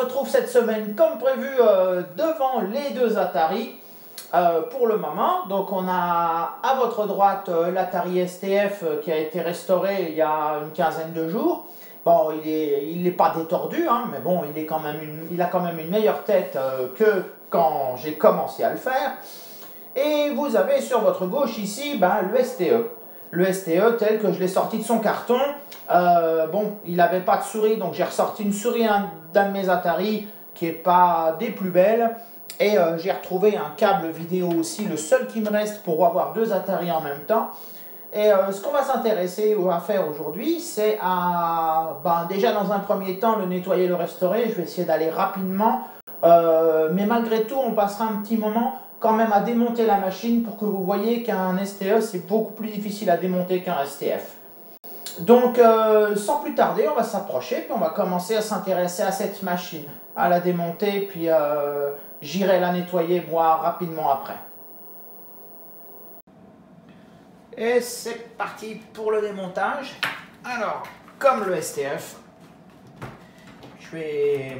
retrouve cette semaine comme prévu euh, devant les deux Atari. Euh, pour le moment, donc on a à votre droite euh, l'Atari STF qui a été restauré il y a une quinzaine de jours. Bon, il n'est il pas détordu, hein, mais bon, il, est quand même une, il a quand même une meilleure tête que quand j'ai commencé à le faire. Et vous avez sur votre gauche ici ben, le STE. Le STE tel que je l'ai sorti de son carton. bon, il n'avait pas de souris, donc j'ai ressorti une souris d'un de mes Atari qui n'est pas des plus belles. Et euh, j'ai retrouvé un câble vidéo aussi, le seul qui me reste pour avoir deux Atari en même temps. Et euh, ce qu'on va s'intéresser à faire aujourd'hui, c'est à, ben, déjà dans un premier temps, le nettoyer, le restaurer. Je vais essayer d'aller rapidement. Euh, mais malgré tout, on passera un petit moment quand même à démonter la machine pour que vous voyez qu'un STE, c'est beaucoup plus difficile à démonter qu'un STF. Donc, euh, sans plus tarder, on va s'approcher, puis on va commencer à s'intéresser à cette machine, à la démonter, puis euh, j'irai la nettoyer moi rapidement après. Et c'est parti pour le démontage. Alors, comme le STF, je vais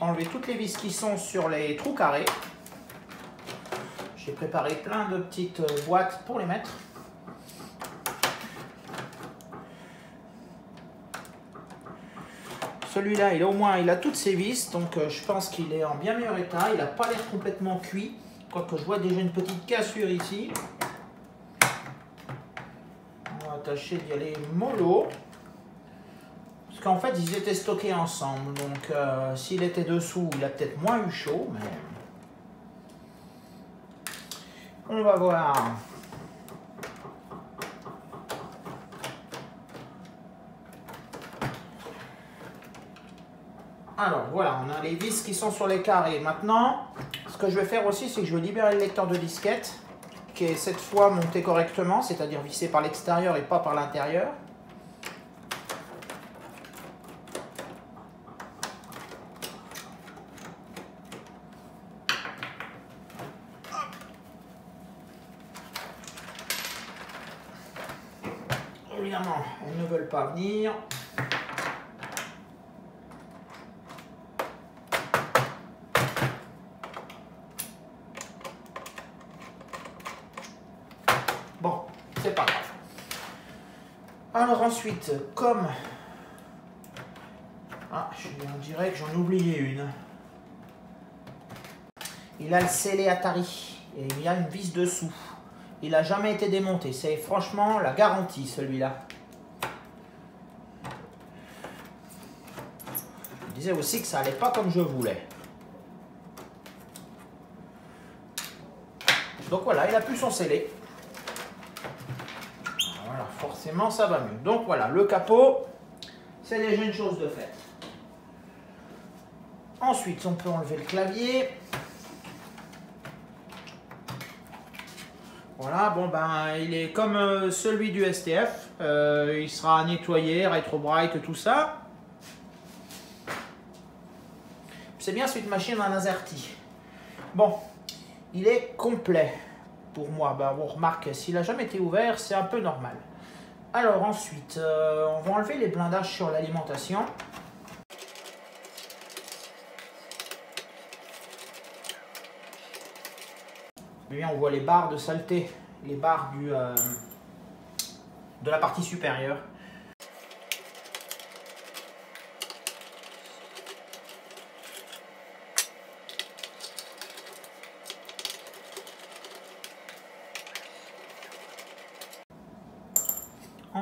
enlever toutes les vis qui sont sur les trous carrés. J'ai préparé plein de petites boîtes pour les mettre. Celui-là, il a au moins il a toutes ses vis, donc euh, je pense qu'il est en bien meilleur état. Il n'a pas l'air complètement cuit, quoique je vois déjà une petite cassure ici. On va tâcher d'y aller mollo. Parce qu'en fait, ils étaient stockés ensemble, donc euh, s'il était dessous, il a peut-être moins eu chaud, mais... On va voir. Alors voilà, on a les vis qui sont sur les carrés. Maintenant, ce que je vais faire aussi, c'est que je vais libérer le lecteur de disquette, qui est cette fois monté correctement, c'est-à-dire vissé par l'extérieur et pas par l'intérieur. Évidemment, elles ne veulent pas venir. Alors ensuite, comme... Ah, on dirait que j'en oubliais une. Il a le scellé Atari. Et il y a une vis dessous. Il n'a jamais été démonté. C'est franchement la garantie, celui-là. Je disais aussi que ça allait pas comme je voulais. Donc voilà, il a plus son scellé ça va mieux. Donc voilà, le capot, c'est déjà une chose de faite. Ensuite, on peut enlever le clavier. Voilà, bon ben il est comme euh, celui du STF. Euh, il sera nettoyé, retro bright, tout ça. C'est bien cette machine en AZERTY. Bon, il est complet pour moi. Ben, on remarque, s'il n'a jamais été ouvert, c'est un peu normal. Alors ensuite, euh, on va enlever les blindages sur l'alimentation. Bien, on voit les barres de saleté, les barres euh, de la partie supérieure.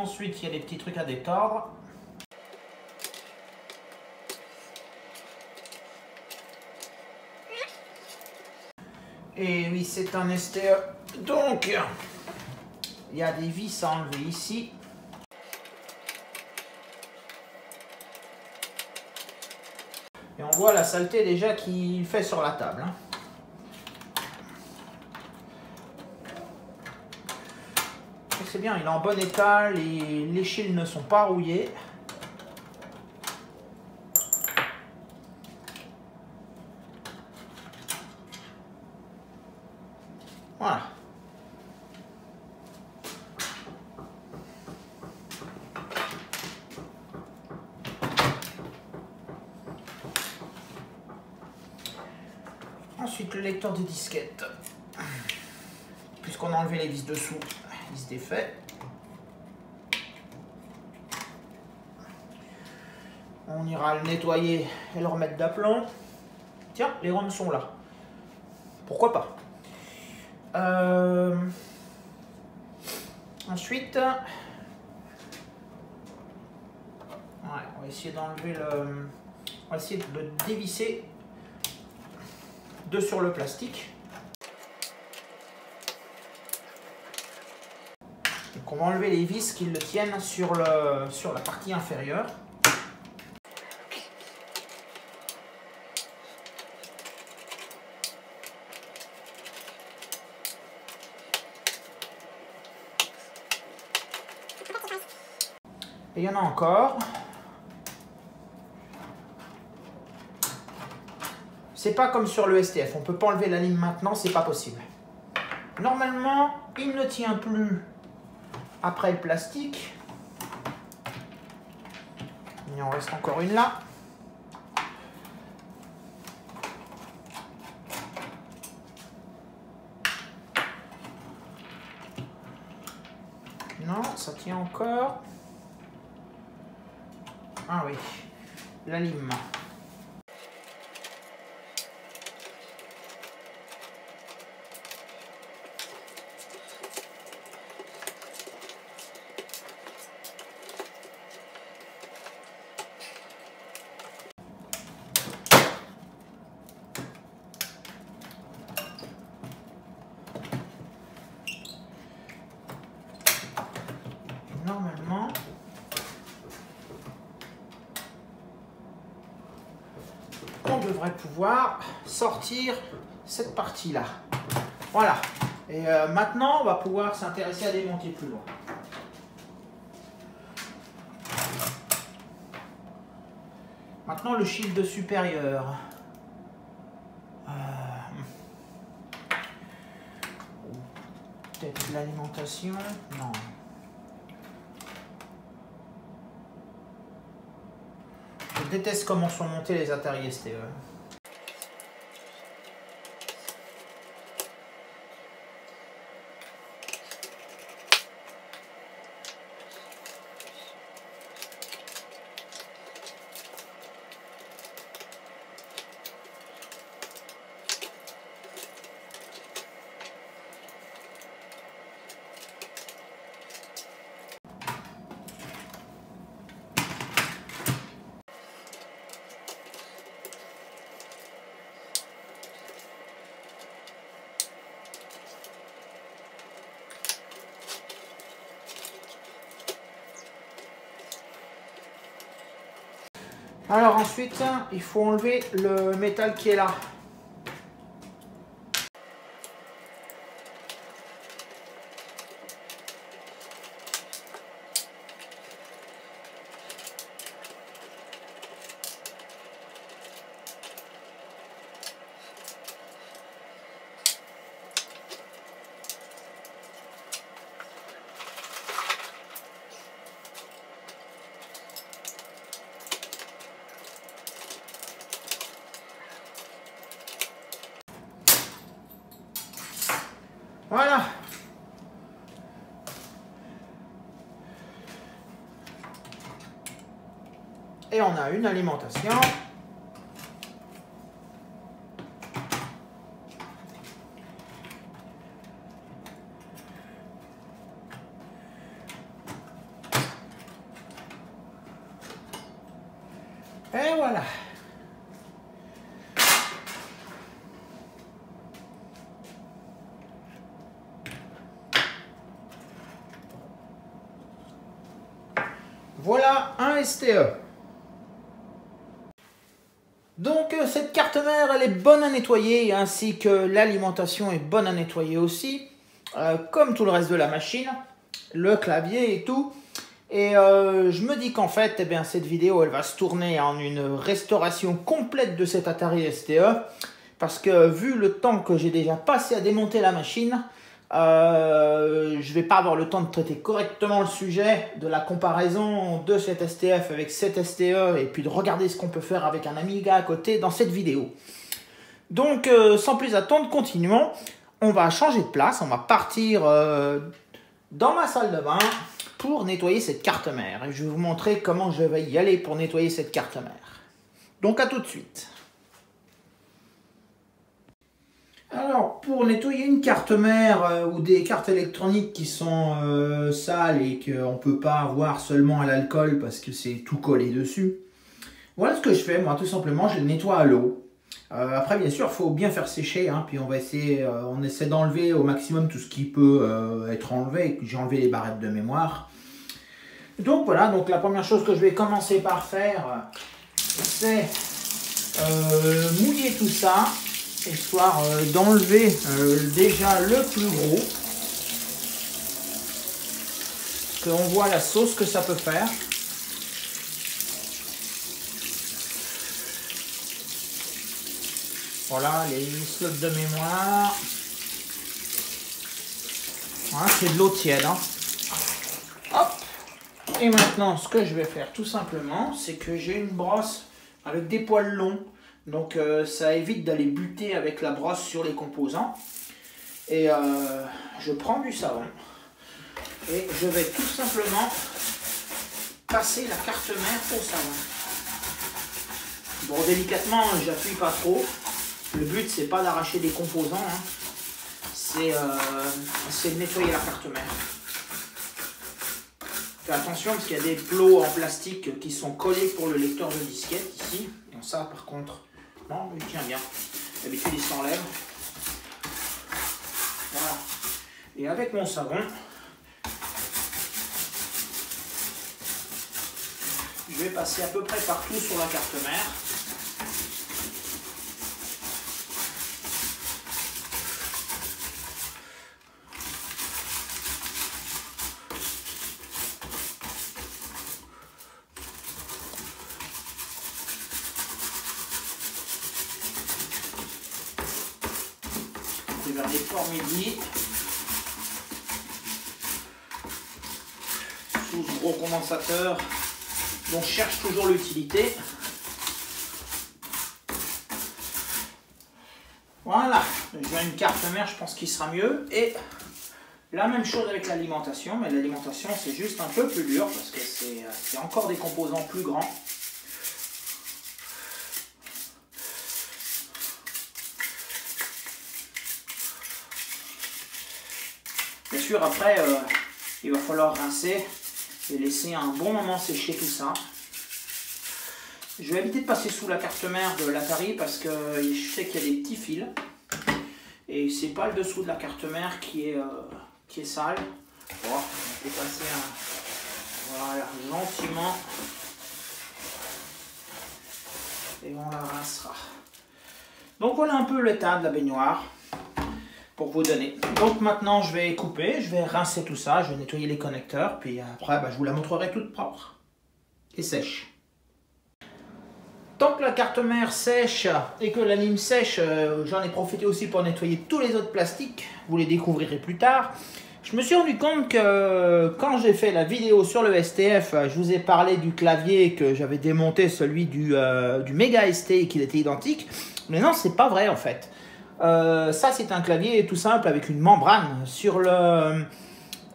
Ensuite, il y a des petits trucs à détordre. Et oui, c'est un STE. Donc, il y a des vis à enlever ici. Et on voit la saleté déjà qu'il fait sur la table. Hein. C'est bien, il est en bon état, les, les ne sont pas rouillés. Voilà. Ensuite, le lecteur de disquette. Puisqu'on a enlevé les vis dessous, défait. On ira le nettoyer et le remettre d'aplomb. Tiens, les roms sont là. Pourquoi pas euh, Ensuite, on va essayer d'enlever le... On va essayer de le dévisser de sur le plastique. Donc on va enlever les vis qui le tiennent sur, la partie inférieure. Et il y en a encore. C'est pas comme sur le STF, on peut pas enlever la ligne maintenant, c'est pas possible. Normalement, il ne tient plus après le plastique. Il en reste encore une là. Non, ça tient encore. Ah oui, la lime. Normalement, on devrait pouvoir sortir cette partie-là. Voilà. Et euh, maintenant, on va pouvoir s'intéresser à démonter plus loin. Maintenant, le shield supérieur. Euh, Peut-être l'alimentation? Non. Je déteste comment sont montés les Atari STE. Alors ensuite, il faut enlever le métal qui est là. Voilà. Et on une alimentation. Et voilà. Voilà un STE. Donc euh, cette carte mère, elle est bonne à nettoyer, ainsi que l'alimentation est bonne à nettoyer aussi, euh, comme tout le reste de la machine, le clavier et tout. Et euh, je me dis qu'en fait, eh cette vidéo, elle va se tourner en une restauration complète de cet Atari STE, parce que vu le temps que j'ai déjà passé à démonter la machine, euh, je vais pas avoir le temps de traiter correctement le sujet de la comparaison de cet STF avec cet STE et puis de regarder ce qu'on peut faire avec un Amiga à côté dans cette vidéo. Donc, euh, sans plus attendre, continuons. On va changer de place, on va partir euh, dans ma salle de bain pour nettoyer cette carte mère. Et je vais vous montrer comment je vais y aller pour nettoyer cette carte mère. Donc, à tout de suite. Alors, pour nettoyer une carte mère euh, ou des cartes électroniques qui sont euh, sales et qu'on ne peut pas avoir seulement à l'alcool parce que c'est tout collé dessus, voilà ce que je fais. Moi, tout simplement, je nettoie à l'eau. Euh, après, bien sûr, il faut bien faire sécher. Hein, puis on va essayer, on essaie d'enlever au maximum tout ce qui peut être enlevé. J'ai enlevé les barrettes de mémoire. Donc voilà, donc la première chose que je vais commencer par faire, c'est mouiller tout ça histoire euh, d'enlever euh, déjà le plus gros. qu'on voit la sauce que ça peut faire. Voilà, les slots de mémoire. C'est de l'eau tiède. Hein. Hop Et maintenant, ce que je vais faire tout simplement, c'est que j'ai une brosse avec des poils longs donc euh, ça évite d'aller buter avec la brosse sur les composants. Et euh, je prends du savon et je vais tout simplement passer la carte mère au savon. Bon, délicatement, j'appuie pas trop. Le but, c'est pas d'arracher des composants, hein. euh, c'est de nettoyer la carte mère. Fais attention parce qu'il y a des plots en plastique qui sont collés pour le lecteur de disquette ici. Donc ça, par contre, il tient bien. D'habitude, il s'enlève. Voilà. Et avec mon savon, je vais passer à peu près partout sur la carte mère. Ports midi. Sous gros condensateur dont je cherche toujours l'utilité. Voilà, j'ai une carte mère, je pense qu'il sera mieux. Et la même chose avec l'alimentation, mais l'alimentation c'est juste un peu plus dur parce que c'est encore des composants plus grands. Après, euh, il va falloir rincer et laisser un bon moment sécher tout ça. Je vais éviter de passer sous la carte mère de l'Atari parce que je sais qu'il y a des petits fils. Et c'est pas le dessous de la carte mère qui est, euh, qui est sale. on va passer un... Voilà, gentiment. Et on la rincera. Donc voilà un peu l'état de la baignoire vous donner. Donc maintenant, je vais couper, je vais rincer tout ça, je vais nettoyer les connecteurs, puis après, bah, je vous la montrerai toute propre et sèche. Tant que la carte mère sèche et que la lime sèche, euh, j'en ai profité aussi pour nettoyer tous les autres plastiques, vous les découvrirez plus tard. Je me suis rendu compte que quand j'ai fait la vidéo sur le STF, je vous ai parlé du clavier que j'avais démonté, celui du, euh, du Mega ST et qu'il était identique. Mais non, c'est pas vrai en fait. Euh, ça, c'est un clavier tout simple avec une membrane. Sur le,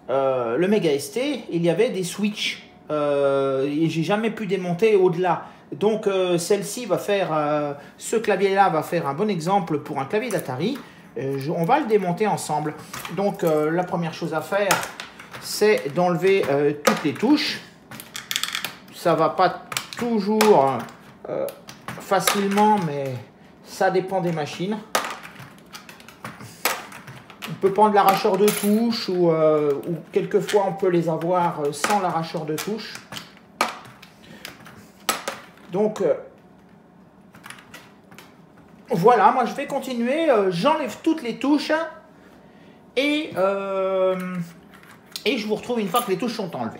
euh, le Mega ST, il y avait des switches. Euh, et j'ai jamais pu démonter au-delà. Donc, celle-ci va faire, ce clavier-là va faire un bon exemple pour un clavier d'Atari. on va le démonter ensemble. Donc, la première chose à faire, c'est d'enlever toutes les touches. Ça va pas toujours facilement, mais ça dépend des machines. Peut prendre l'arracheur de touche ou, euh, ou, quelquefois on peut les avoir euh, sans l'arracheur de touche. Donc euh, voilà, moi je vais continuer. J'enlève toutes les touches et, et je vous retrouve une fois que les touches sont enlevées.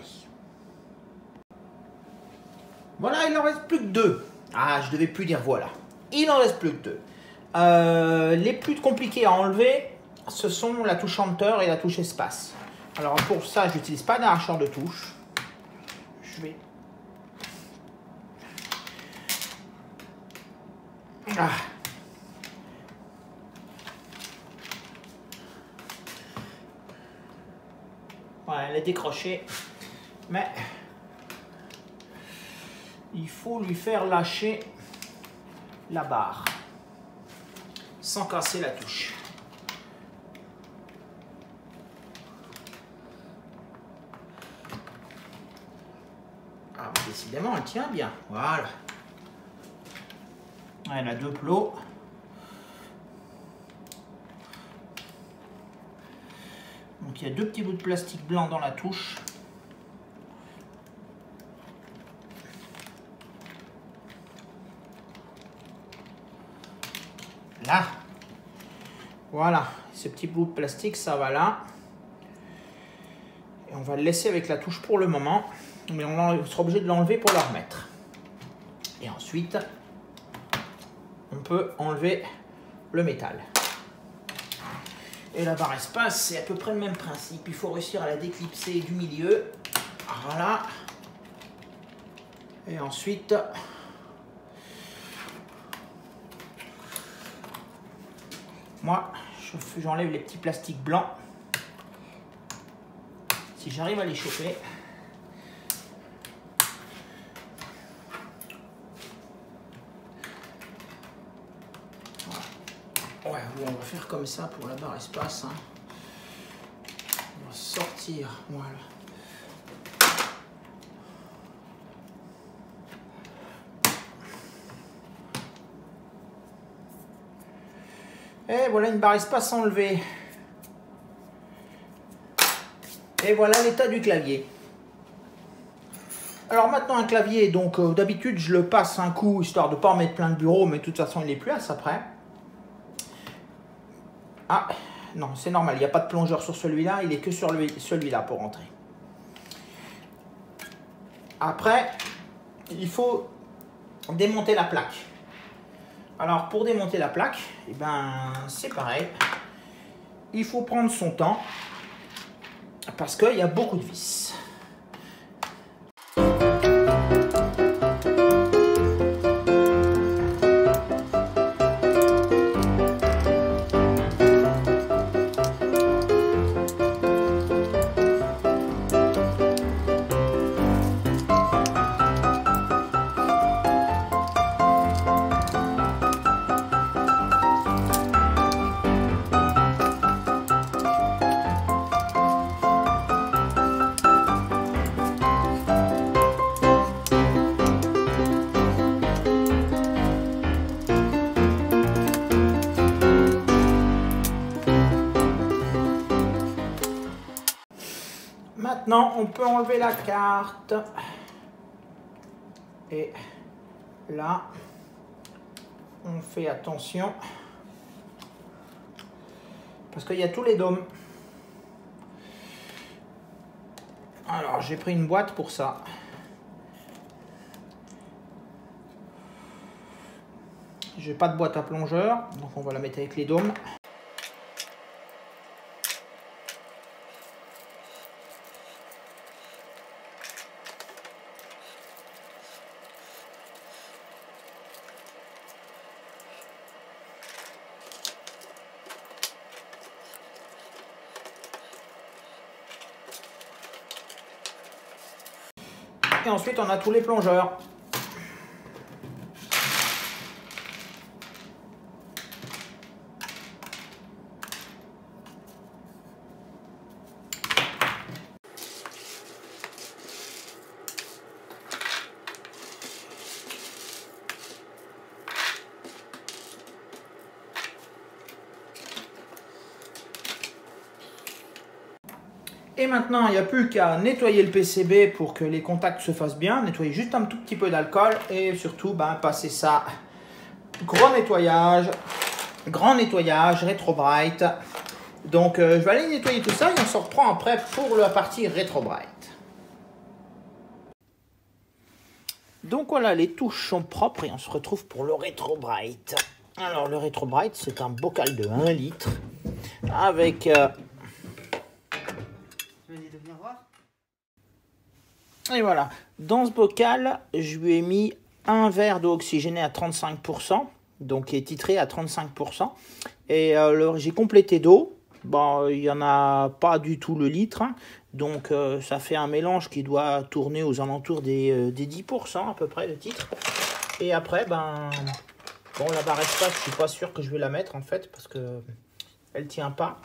Voilà, il n'en reste plus que deux. Ah, je devais plus dire voilà. Il n'en reste plus que deux. les plus compliqués à enlever, ce sont la touche chanteur et la touche espace. Alors pour ça, je n'utilise pas d'arracheur de touche. Je vais... Ah. Voilà, elle est décrochée. Mais il faut lui faire lâcher la barre sans casser la touche. Décidément, elle tient bien. Voilà. Elle a deux plots. Donc il y a deux petits bouts de plastique blanc dans la touche. Là. Voilà. Ce petit bout de plastique, ça va là. Et on va le laisser avec la touche pour le moment. Mais on sera obligé de l'enlever pour la remettre. Et ensuite, on peut enlever le métal. Et la barre espace, c'est à peu près le même principe. Il faut réussir à la déclipser du milieu. Voilà. Et ensuite, moi, j'enlève les petits plastiques blancs. Si j'arrive à les choper. Ouais, on va faire comme ça pour la barre espace. Hein. On va sortir, voilà. Et voilà une barre espace enlevée. Et voilà l'état du clavier. Alors maintenant un clavier, donc euh, d'habitude je le passe un coup histoire de ne pas en mettre plein de bureau, mais de toute façon il est plus à ça après. Ah, non, c'est normal, il n'y a pas de plongeur sur celui-là, il est que sur celui-là pour rentrer. Après, il faut démonter la plaque. Alors, pour démonter la plaque, eh ben, c'est pareil. Il faut prendre son temps parce qu'il y a beaucoup de vis. On peut enlever la carte. Et là, on fait attention. Parce qu'il y a tous les dômes. Alors, j'ai pris une boîte pour ça. J'ai pas de boîte à plongeur, donc on va la mettre avec les dômes. Et ensuite, on a tous les plongeurs. Et maintenant, il n'y a plus qu'à nettoyer le PCB pour que les contacts se fassent bien. Nettoyer juste un tout petit peu d'alcool et surtout ben, passer ça. Gros nettoyage, grand nettoyage, rétro bright. Donc euh, je vais aller nettoyer tout ça et on se reprend après pour la partie rétro bright. Donc voilà, les touches sont propres et on se retrouve pour le rétro bright. Alors le rétro bright, c'est un bocal de 1 litre avec... Euh, Et voilà, dans ce bocal, je lui ai mis un verre d'eau oxygénée à 35%, donc qui est titré à 35%. Et euh, j'ai complété d'eau, bon, il n'y en a pas du tout le litre. Hein. donc ça fait un mélange qui doit tourner aux alentours des, des 10% à peu près, le titre. Et après, ben, bon, la barre espace, je suis pas sûr que je vais la mettre en fait, parce que elle tient pas.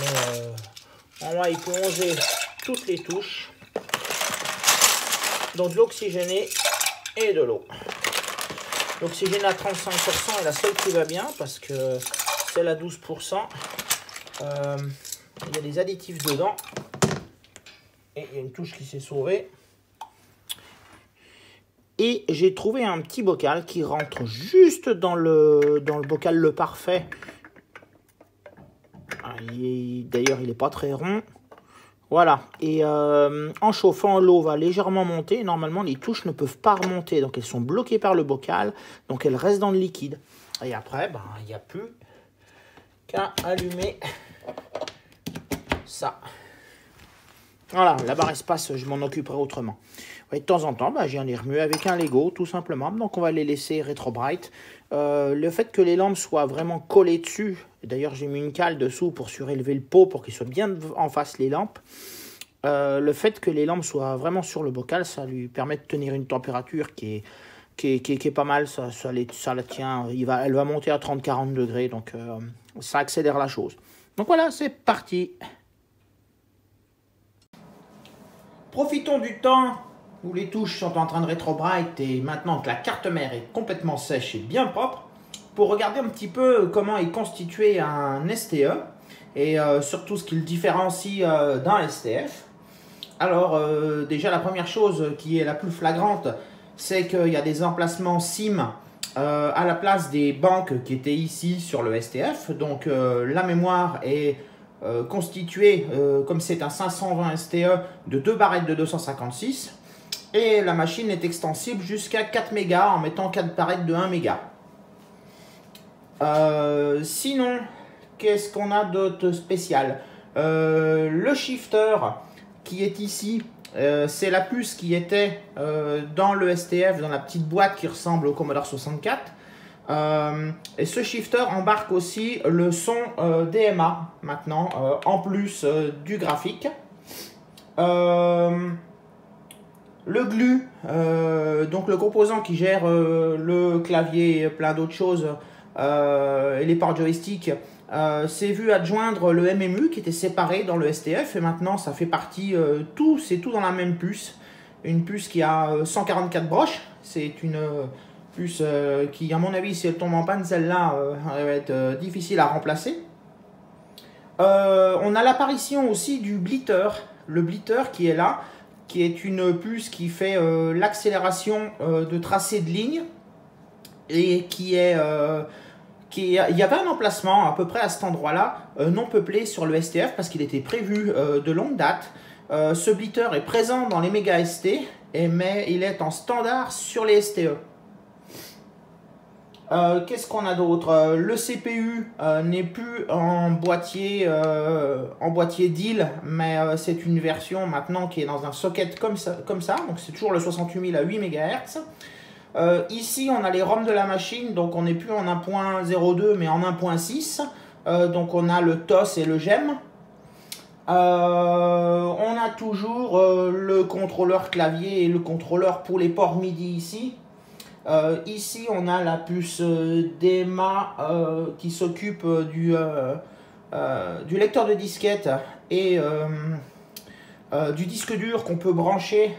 Mais on va y plonger toutes les touches. Donc de l'oxygéné et de l'eau. L'oxygène à 35% est la seule qui va bien parce que celle à 12%, euh, il y a des additifs dedans. Et il y a une touche qui s'est sauvée. Et j'ai trouvé un petit bocal qui rentre juste dans le, dans le bocal le parfait. Ah, d'ailleurs, il n'est pas très rond. Voilà, et euh, en chauffant, l'eau va légèrement monter. Normalement, les touches ne peuvent pas remonter, donc elles sont bloquées par le bocal, donc elles restent dans le liquide. Et après, ben, il n'y a plus qu'à allumer ça. Voilà, la barre espace, je m'en occuperai autrement. De temps en temps, ben, j'en ai remué avec un Lego, tout simplement. Donc on va les laisser rétro bright. Euh, le fait que les lampes soient vraiment collées dessus, d'ailleurs j'ai mis une cale dessous pour surélever le pot pour qu'il soit bien en face les lampes. Euh, le fait que les lampes soient vraiment sur le bocal, ça lui permet de tenir une température qui est, qui est, pas mal, ça, ça, la tient, il va, elle va monter à 30-40 degrés, donc euh, ça accélère la chose. Donc voilà, c'est parti Profitons du temps où les touches sont en train de rétro-bright et maintenant que la carte mère est complètement sèche et bien propre, pour regarder un petit peu comment est constitué un STE et euh, surtout ce qui le différencie euh, d'un STF. Alors euh, déjà la première chose qui est la plus flagrante, c'est qu'il y a des emplacements SIM à la place des banques qui étaient ici sur le STF. Donc la mémoire est constituée, comme c'est un 520 STE, de deux barrettes de 256 et la machine est extensible jusqu'à 4 mégas en mettant 4 barrettes de 1 méga. Euh, sinon, qu'est-ce qu'on a d'autre spécial? Euh, Le shifter qui est ici, euh, c'est la puce qui était dans le STF, dans la petite boîte qui ressemble au Commodore 64. et ce shifter embarque aussi le son DMA maintenant, en plus du graphique. Le glue, euh, donc le composant qui gère euh, le clavier et plein d'autres choses, euh, et les ports joystick, c'est vu adjoindre le MMU qui était séparé dans le STF et maintenant ça fait partie, tout, c'est tout dans la même puce. Une puce qui a 144 broches, c'est une puce qui à mon avis si elle tombe en panne celle-là, elle va être difficile à remplacer. on a l'apparition aussi du blitter, le blitter qui est là, qui est une puce qui fait euh, l'accélération euh, de tracé de ligne et qui est... Euh, qui, il y avait un emplacement à peu près à cet endroit-là, non peuplé sur le STF parce qu'il était prévu de longue date. ce blitter est présent dans les Mega ST, mais il est en standard sur les STE. Euh, qu'est-ce qu'on a d'autre? Euh, Le CPU euh, n'est plus en boîtier, en boîtier deal, mais c'est une version maintenant qui est dans un socket comme ça. Comme ça donc c'est toujours le 68000 à 8 MHz. ici, on a les ROM de la machine, donc on n'est plus en 1.02 mais en 1.6. donc on a le TOS et le GEM. on a toujours le contrôleur clavier et le contrôleur pour les ports MIDI ici. Euh, ici, on a la puce euh, DMA euh, qui s'occupe du, du lecteur de disquette et du disque dur qu'on peut brancher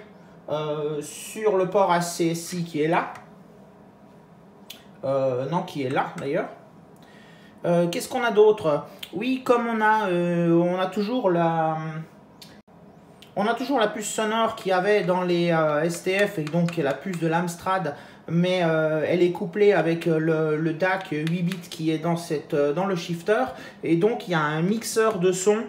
sur le port ACSI qui est là. non, qui est là d'ailleurs. Qu'est-ce qu'on a d'autre? Oui, comme on a, on a toujours la... On a toujours la puce sonore qu'il y avait dans les STF et donc la puce de l'Amstrad mais euh, elle est couplée avec euh, le, DAC 8 bits qui est dans, cette, euh, dans le shifter, et donc il y a un mixeur de son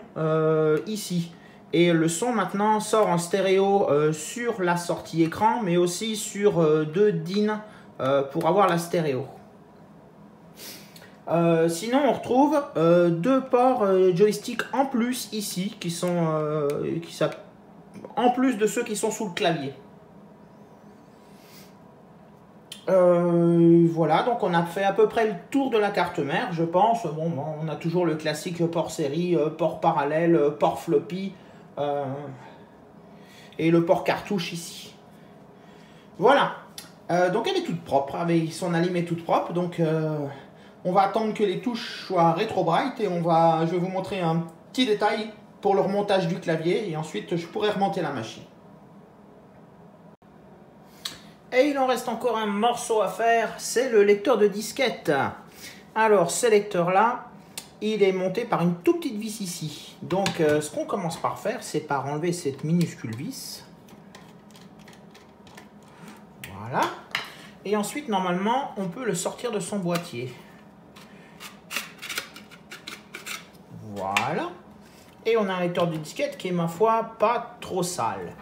ici. Et le son maintenant sort en stéréo sur la sortie écran, mais aussi sur deux DIN pour avoir la stéréo. sinon, on retrouve deux ports joystick en plus ici, qui sont qui, en plus de ceux qui sont sous le clavier. Euh, voilà, donc on a fait à peu près le tour de la carte mère, je pense. Bon, on a toujours le classique port série, euh, port parallèle, euh, port floppy et le port cartouche ici. Voilà, donc elle est toute propre, avec son alim est toute propre. Donc on va attendre que les touches soient rétro bright et on va, je vais vous montrer un petit détail pour le remontage du clavier et ensuite je pourrai remonter la machine. Et il en reste encore un morceau à faire, c'est le lecteur de disquette. Alors ce lecteur-là, il est monté par une toute petite vis ici. Donc euh, ce qu'on commence par faire, c'est par enlever cette minuscule vis. Voilà. Et ensuite, normalement, on peut le sortir de son boîtier. Voilà. Et on a un lecteur de disquette qui est, ma foi, pas trop sale.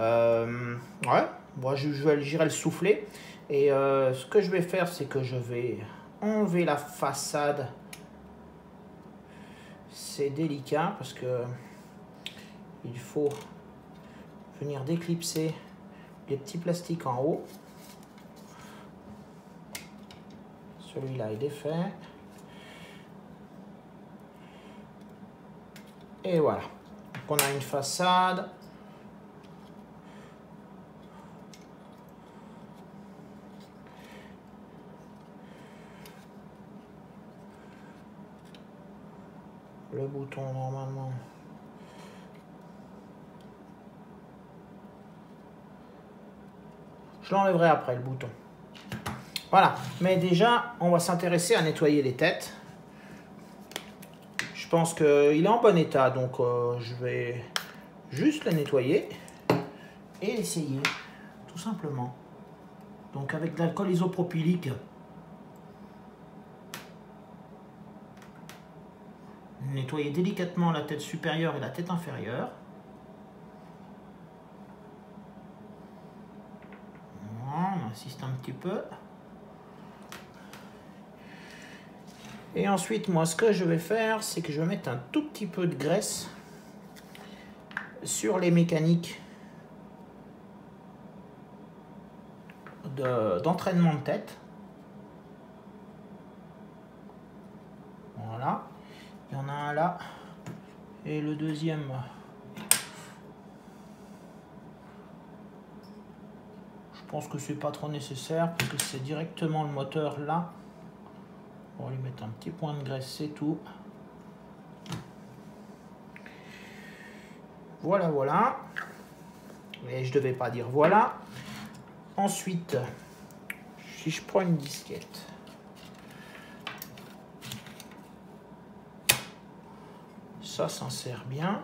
Euh, ouais, moi, je, j'irai le souffler. Et euh, ce que je vais faire, c'est que je vais enlever la façade. C'est délicat parce que il faut venir déclipser les petits plastiques en haut. Celui-là est défait. Et voilà. Donc on a une façade. Le bouton normalement. Je l'enlèverai après le bouton. Voilà, mais déjà, on va s'intéresser à nettoyer les têtes. Je pense qu'il est en bon état, donc euh, je vais juste le nettoyer et essayer, tout simplement. Donc avec de l'alcool isopropylique, nettoyer délicatement la tête supérieure et la tête inférieure. on insiste un petit peu. Et ensuite, moi, ce que je vais faire, c'est que je vais mettre un tout petit peu de graisse sur les mécaniques d'entraînement de tête. Voilà. Et le deuxième. Je pense que c'est pas trop nécessaire parce que c'est directement le moteur là. On lui mettre un petit point de graisse, c'est tout. Voilà, voilà. Et je devais pas dire voilà. Ensuite, si je prends une disquette. Ça s'insère bien.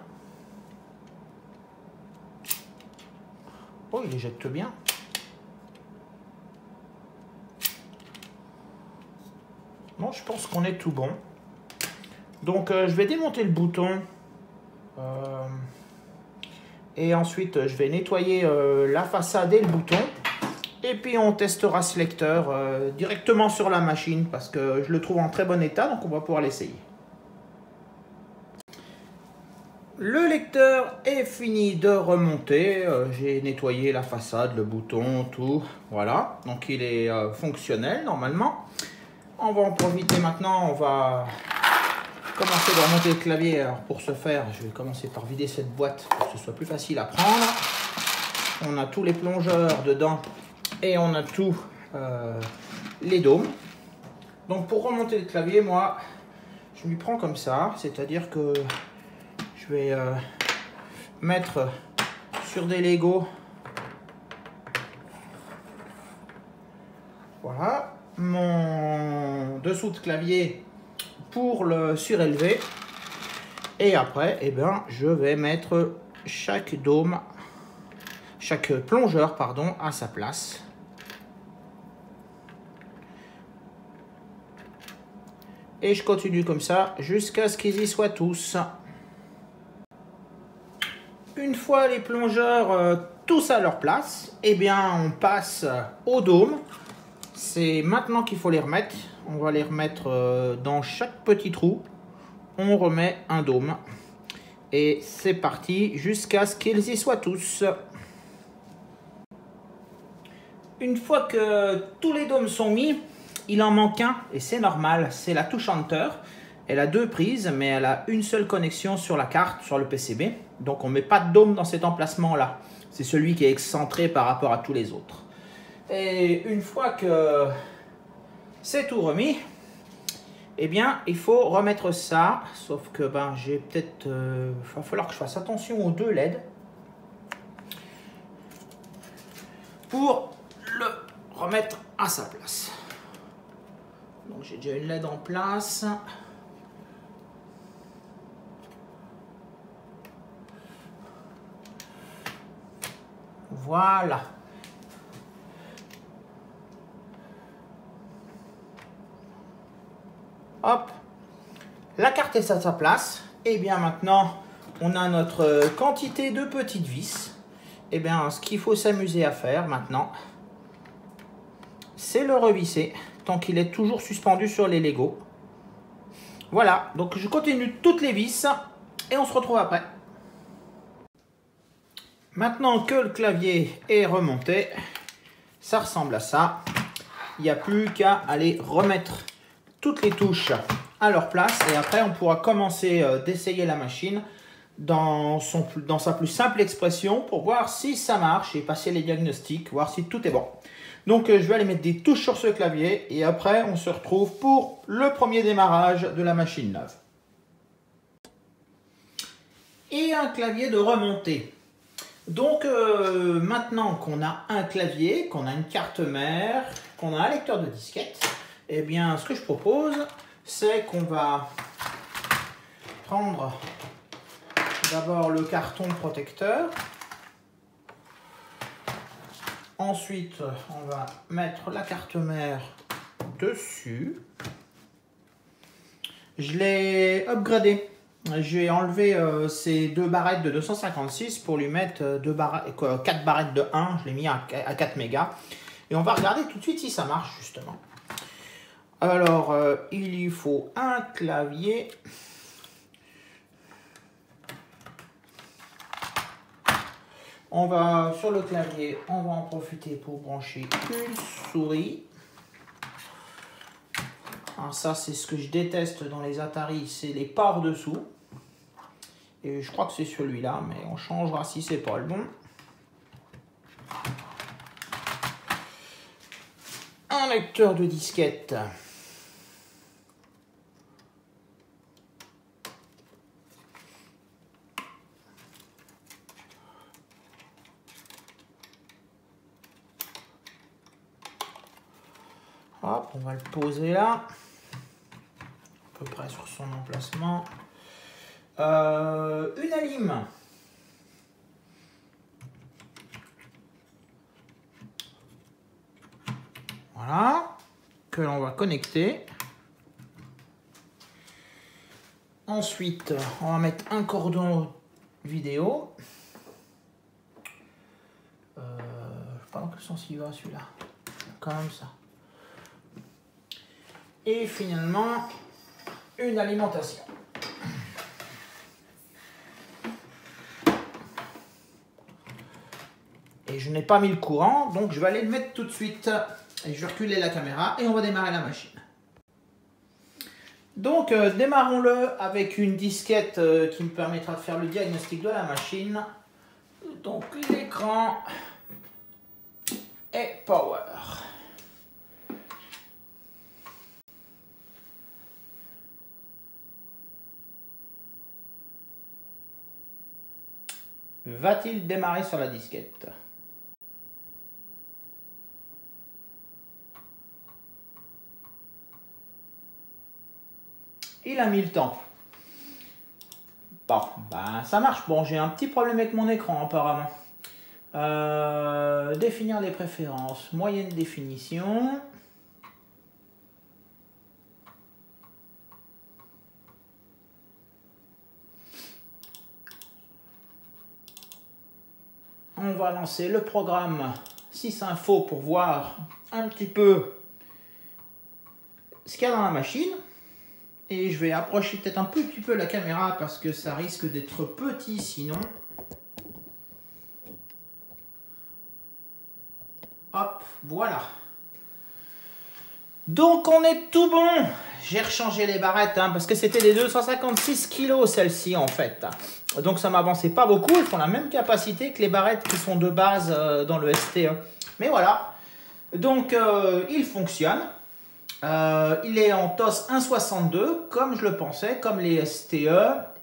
Oh, il éjecte bien. Bon, je pense qu'on est tout bon. Donc, euh, je vais démonter le bouton. Euh, et ensuite, je vais nettoyer euh, la façade et le bouton. Et puis, on testera ce lecteur directement sur la machine parce que je le trouve en très bon état. Donc, on va pouvoir l'essayer. Le lecteur est fini de remonter. Euh, j'ai nettoyé la façade, le bouton, tout. Voilà. Donc il est euh, fonctionnel normalement. On va en profiter maintenant. On va commencer à remonter le clavier. Alors pour ce faire, je vais commencer par vider cette boîte pour que ce soit plus facile à prendre. On a tous les plongeurs dedans et on a tous euh, les dômes. Donc pour remonter le clavier, moi, je lui prends comme ça. C'est-à-dire que je vais euh, mettre sur des Lego. Voilà, mon dessous de clavier pour le surélever. Et après, eh ben, je vais mettre chaque dôme, chaque plongeur, pardon, à sa place. Et je continue comme ça jusqu'à ce qu'ils y soient tous. Une fois les plongeurs euh, tous à leur place, eh bien on passe au dôme. C'est maintenant qu'il faut les remettre. On va les remettre euh, dans chaque petit trou. On remet un dôme. Et c'est parti jusqu'à ce qu'ils y soient tous. une fois que tous les dômes sont mis, il en manque un et c'est normal, c'est la touche Enter. Elle a deux prises, mais elle a une seule connexion sur la carte, sur le PCB. Donc on ne met pas de dôme dans cet emplacement-là. C'est celui qui est excentré par rapport à tous les autres. Et une fois que c'est tout remis, eh bien, il faut remettre ça. Sauf que ben, j'ai peut-être... Il euh, va falloir que je fasse attention aux deux LED. Pour le remettre à sa place. Donc j'ai déjà une LED en place. Voilà. Hop. La carte est à sa place. Et eh bien maintenant, on a notre quantité de petites vis. Et eh bien, ce qu'il faut s'amuser à faire maintenant, c'est le revisser tant qu'il est toujours suspendu sur les Lego. Voilà, donc je continue toutes les vis et on se retrouve après. Maintenant que le clavier est remonté, ça ressemble à ça. Il n'y a plus qu'à aller remettre toutes les touches à leur place et après on pourra commencer euh, d'essayer la machine dans, son, dans sa plus simple expression pour voir si ça marche et passer les diagnostics, voir si tout est bon. Donc euh, je vais aller mettre des touches sur ce clavier et après on se retrouve pour le premier démarrage de la machine neuve. Et un clavier de remontée. Donc euh, maintenant qu'on a un clavier, qu'on a une carte mère, qu'on a un lecteur de disquette, eh bien ce que je propose, c'est qu'on va prendre d'abord le carton protecteur. Ensuite, on va mettre la carte mère dessus. Je l'ai upgradé j'ai enlevé euh, ces deux barrettes de 256 pour lui mettre euh, deux barrettes, 4 barrettes de 1. Je l'ai mis à, 4 mégas. Et on va regarder tout de suite si ça marche justement. Alors, euh, il lui faut un clavier. On va, sur le clavier, on va en profiter pour brancher une souris. Alors ça, c'est ce que je déteste dans les Atari, c'est les ports dessous. Et je crois que c'est celui-là, mais on changera si c'est pas le bon. Un lecteur de disquette. Hop, on va le poser là près sur son emplacement. Euh, une alime. Voilà, que l'on va connecter. Ensuite, on va mettre un cordon vidéo. Euh, je sais pas dans quel sens il va celui-là. Même ça. Et finalement, une alimentation. Et je n'ai pas mis le courant, donc je vais aller le mettre tout de suite. Et je vais reculer la caméra et on va démarrer la machine. Donc euh, démarrons-le avec une disquette euh, qui me permettra de faire le diagnostic de la machine. Donc l'écran est power. Va-t-il démarrer sur la disquette? Il a mis le temps. Bon, ben ça marche. Bon, j'ai un petit problème avec mon écran apparemment. Euh, définir les préférences. Moyenne définition. Va lancer le programme 6info pour voir un petit peu ce qu'il y a dans la machine. Et je vais approcher peut-être un petit peu la caméra parce que ça risque d'être petit sinon. Hop. Voilà. Donc on est tout bon. J'ai rechangé les barrettes hein, parce que c'était des 256 kg celles-ci en fait. Donc ça m'avançait pas beaucoup. Elles font la même capacité que les barrettes qui sont de base euh, dans le STE. Mais voilà. Donc euh, il fonctionne. Euh, il est en TOS 1.62 comme je le pensais, comme les STE.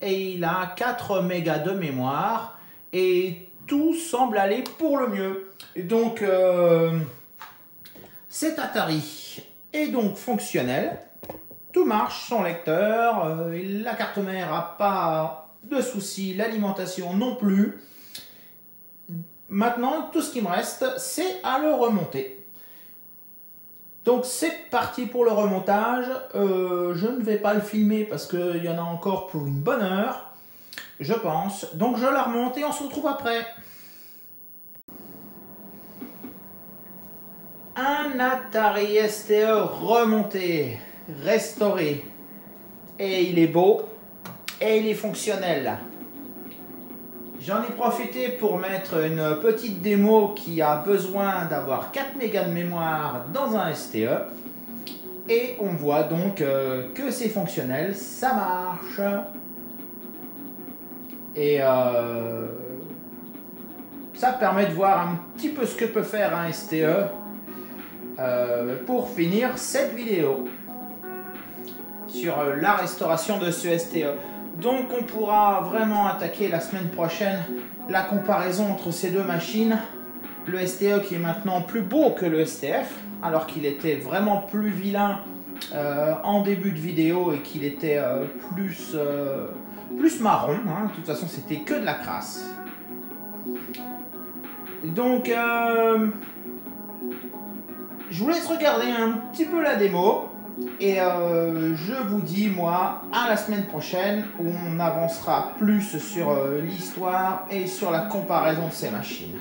Et il a 4 mégas de mémoire. Et tout semble aller pour le mieux. Et donc cet Atari est donc fonctionnel. Tout marche, son lecteur, euh, la carte mère n'a pas de soucis, l'alimentation non plus. Maintenant, tout ce qui me reste, c'est à le remonter. Donc c'est parti pour le remontage. Euh, je ne vais pas le filmer parce qu'il y en a encore pour une bonne heure, je pense. Donc je la remonte et on se retrouve après. un Atari STE remonté, restauré. Et il est beau et il est fonctionnel. J'en ai profité pour mettre une petite démo qui a besoin d'avoir 4 mégas de mémoire dans un STE. Et on voit donc euh, que c'est fonctionnel, ça marche. Et euh, ça permet de voir un petit peu ce que peut faire un STE euh, pour finir cette vidéo sur euh, la restauration de ce STE. Donc on pourra vraiment attaquer la semaine prochaine la comparaison entre ces deux machines. Le STE qui est maintenant plus beau que le STF, alors qu'il était vraiment plus vilain euh, en début de vidéo et qu'il était plus, plus marron. Hein. De toute façon, c'était que de la crasse. Donc, je vous laisse regarder un petit peu la démo. Et euh, je vous dis, moi, à la semaine prochaine où on avancera plus sur euh, l'histoire et sur la comparaison de ces machines.